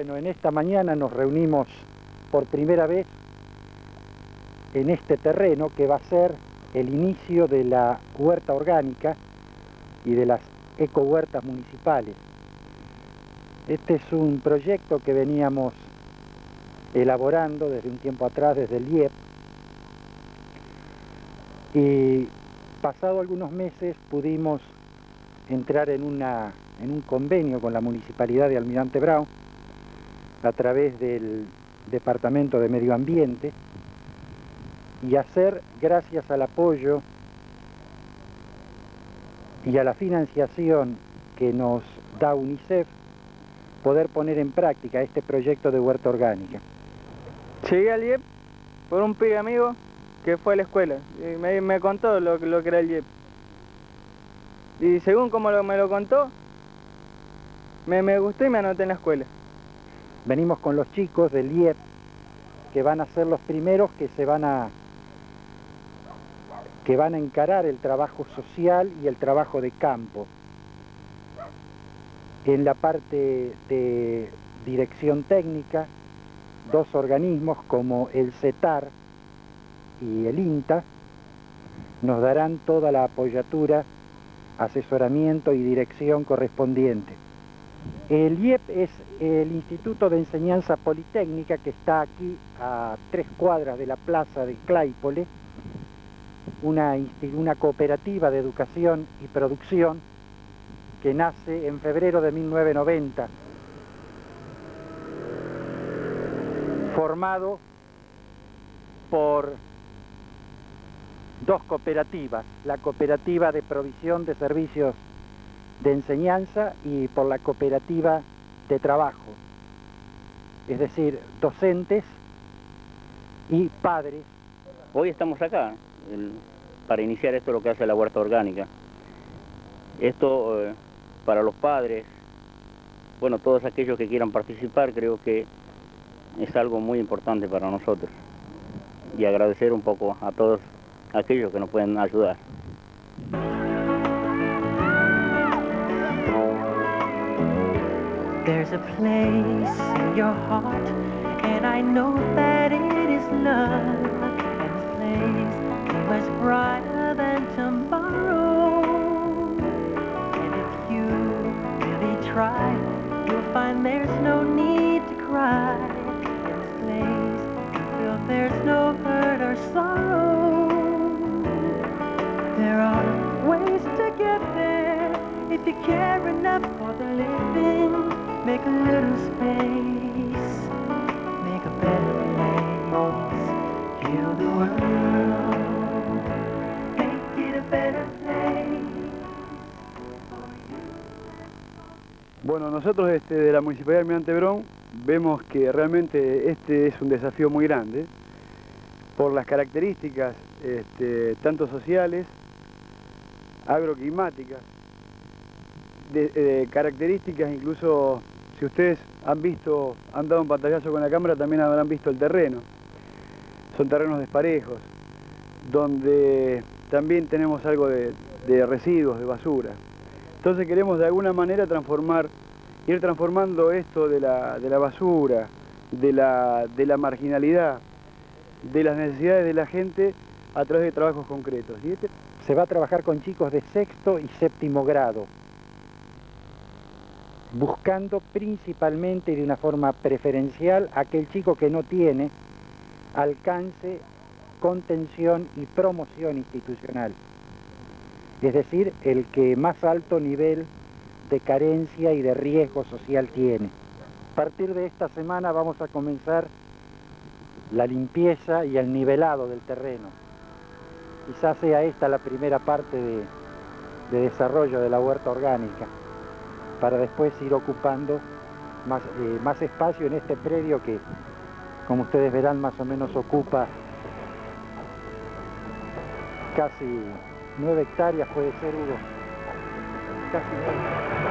en esta mañana nos reunimos por primera vez en este terreno que va a ser el inicio de la huerta orgánica y de las ecohuertas municipales. Este es un proyecto que veníamos elaborando desde un tiempo atrás, desde el IEP, y pasado algunos meses pudimos entrar en, una, en un convenio con la Municipalidad de Almirante Brown a través del Departamento de Medio Ambiente y hacer, gracias al apoyo y a la financiación que nos da UNICEF, poder poner en práctica este proyecto de huerta orgánica. Llegué al IEP por un pibe amigo que fue a la escuela y me, contó lo, lo, que era el IEP. Y según como me lo contó, me, me gustó y me anoté en la escuela. Venimos con los chicos del IEP que van a ser los primeros que se van a que van a encarar el trabajo social y el trabajo de campo. En la parte de dirección técnica, dos organismos como el CETAR y el INTA nos darán toda la apoyatura, asesoramiento y dirección correspondiente. El IEP es el Instituto de Enseñanza Politécnica que está aquí a tres cuadras de la plaza de Claypole, una, una cooperativa de educación y producción que nace en febrero de 1990, formado por dos cooperativas, la cooperativa de provisión de servicios de enseñanza y por la cooperativa de trabajo, es decir, docentes y padres. Hoy estamos acá para iniciar esto lo que hace la huerta orgánica. Esto eh, para los padres, bueno, todos aquellos que quieran participar, creo que es algo muy importante para nosotros. Y agradecer un poco a todos aquellos que nos pueden ayudar. There's a place in your heart, and I know that it is love. And this place is much brighter than tomorrow. And if you really try, you'll find there's no need to cry. In this place, you feel there's no hurt or sorrow. There are ways to get there if you care enough for the. Bueno, nosotros este, de la Municipalidad de Almirante Brón vemos que realmente este es un desafío muy grande por las características este, tanto sociales, agroclimáticas, de, características incluso si ustedes han visto, han dado un pantallazo con la cámara, también habrán visto el terreno. Son terrenos desparejos, donde también tenemos algo de, residuos, de basura. Entonces queremos de alguna manera transformar, ir transformando esto de la, basura, de la, marginalidad, de las necesidades de la gente a través de trabajos concretos. ¿Y este? Se va a trabajar con chicos de sexto y séptimo grado, buscando principalmente y de una forma preferencial aquel chico que no tiene alcance, contención y promoción institucional. Es decir, el que más alto nivel de carencia y de riesgo social tiene. A partir de esta semana vamos a comenzar la limpieza y el nivelado del terreno. Quizás sea esta la primera parte de, de desarrollo de la huerta orgánica para después ir ocupando más, eh, más espacio en este predio que, como ustedes verán, más o menos ocupa casi nueve hectáreas, puede ser, Hugo. Casi